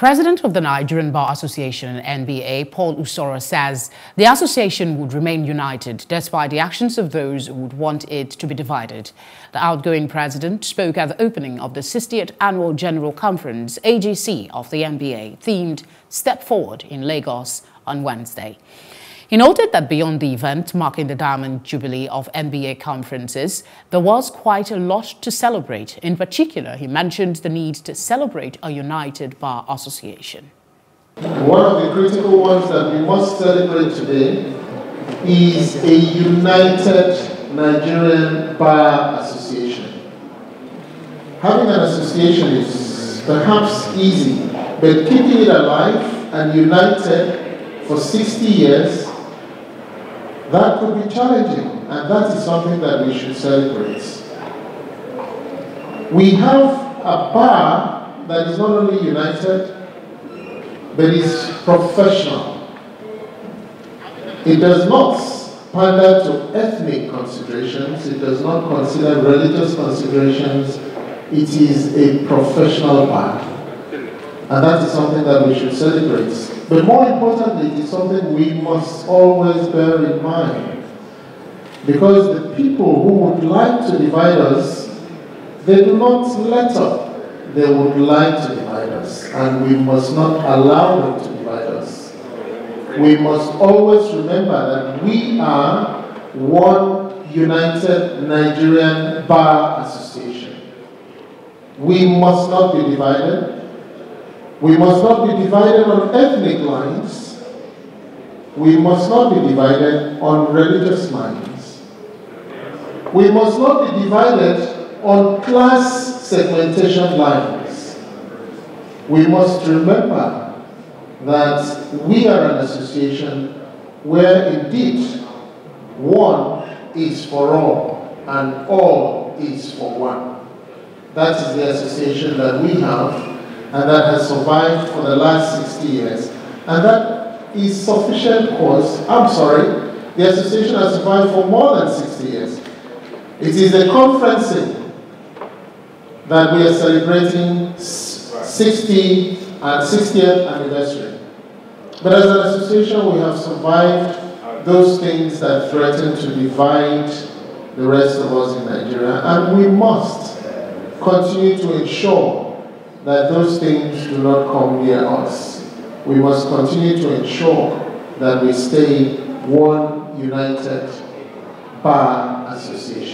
President of the Nigerian Bar Association, NBA, Paul Usoro, says the association would remain united despite the actions of those who would want it to be divided. The outgoing president spoke at the opening of the 60th Annual General Conference, AGC, of the NBA, themed Step Forward in Lagos on Wednesday. He noted that beyond the event marking the Diamond Jubilee of NBA conferences, there was quite a lot to celebrate. In particular, he mentioned the need to celebrate a united bar association. One of the critical ones that we must celebrate today is a united Nigerian Bar Association. Having an association is perhaps easy, but keeping it alive and united for 60 years that could be challenging, and that is something that we should celebrate. We have a bar that is not only united, but is professional. It does not pander to ethnic considerations, it does not consider religious considerations, it is a professional bar. And that is something that we should celebrate. But more importantly, it is something we must always bear in mind. Because the people who would like to divide us, they do not let up. They would like to divide us. And we must not allow them to divide us. We must always remember that we are one united Nigerian Bar Association. We must not be divided. We must not be divided on ethnic lines. We must not be divided on religious lines. We must not be divided on class segmentation lines. We must remember that we are an association where indeed one is for all and all is for one. That is the association that we have and that has survived for the last 60 years. And that is sufficient cause. I'm sorry, the association has survived for more than 60 years. It is a conferencing that we are celebrating 60 and 60th anniversary. But as an association, we have survived those things that threaten to divide the rest of us in Nigeria, and we must continue to ensure that those things do not come near us. We must continue to ensure that we stay one united bar association.